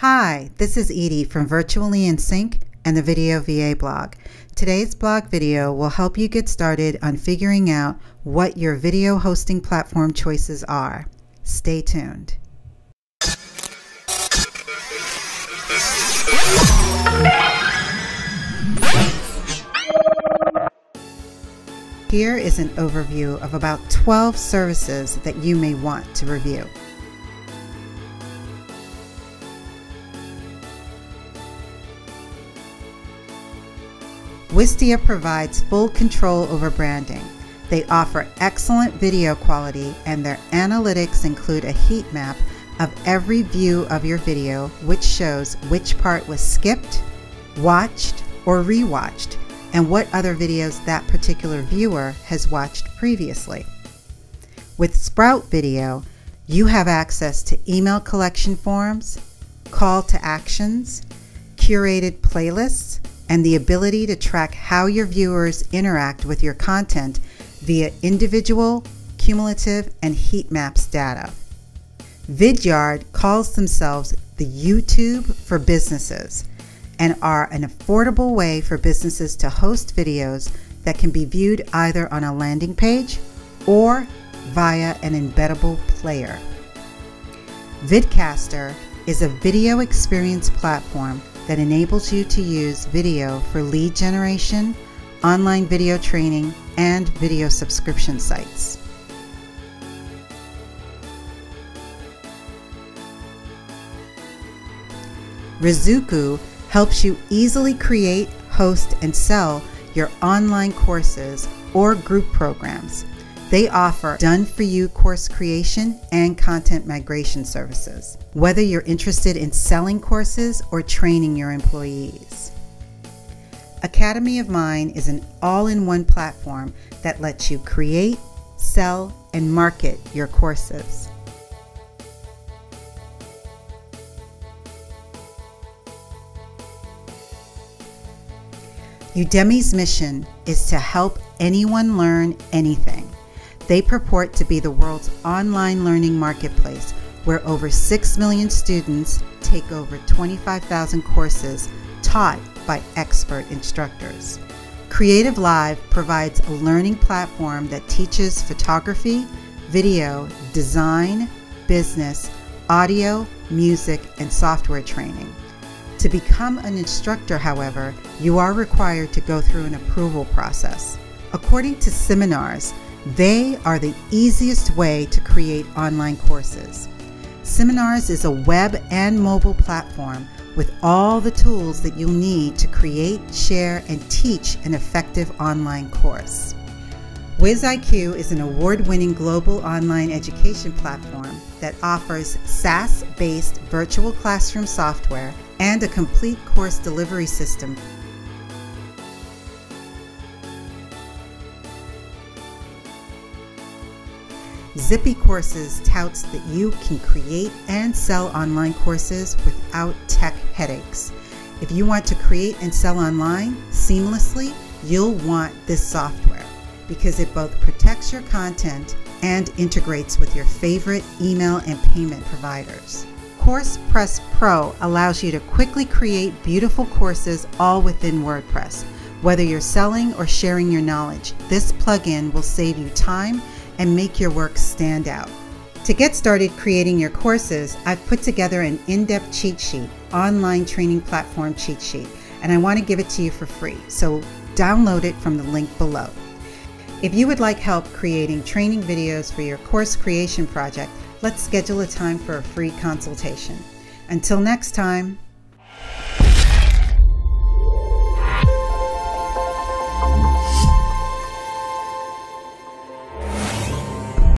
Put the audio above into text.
Hi, this is Edie from Virtually in Sync and the Video VA blog. Today's blog video will help you get started on figuring out what your video hosting platform choices are. Stay tuned. Here is an overview of about 12 services that you may want to review. Wistia provides full control over branding. They offer excellent video quality and their analytics include a heat map of every view of your video which shows which part was skipped, watched, or rewatched and what other videos that particular viewer has watched previously. With Sprout Video, you have access to email collection forms, call to actions, curated playlists, and the ability to track how your viewers interact with your content via individual, cumulative, and heat maps data. Vidyard calls themselves the YouTube for businesses and are an affordable way for businesses to host videos that can be viewed either on a landing page or via an embeddable player. Vidcaster is a video experience platform that enables you to use video for lead generation, online video training, and video subscription sites. Ruzuku helps you easily create, host, and sell your online courses or group programs. They offer done for you course creation and content migration services, whether you're interested in selling courses or training your employees. Academy of Mine is an all in one platform that lets you create, sell, and market your courses. Udemy's mission is to help anyone learn anything. They purport to be the world's online learning marketplace where over 6 million students take over 25,000 courses taught by expert instructors. Creative Live provides a learning platform that teaches photography, video, design, business, audio, music, and software training. To become an instructor, however, you are required to go through an approval process. According to Siminars, they are the easiest way to create online courses. Siminars is a web and mobile platform with all the tools that you'll need to create, share, and teach an effective online course. WizIQ is an award winning global online education platform that offers SaaS based virtual classroom software and a complete course delivery system. Zippy Courses touts that you can create and sell online courses without tech headaches. If you want to create and sell online seamlessly, you'll want this software because it both protects your content and integrates with your favorite email and payment providers. CoursePress Pro allows you to quickly create beautiful courses all within WordPress. Whether you're selling or sharing your knowledge, this plugin will save you time and make your work stand out. To get started creating your courses, I've put together an in depth cheat sheet, online training platform cheat sheet, and I want to give it to you for free. So download it from the link below. If you would like help creating training videos for your course creation project, let's schedule a time for a free consultation. Until next time.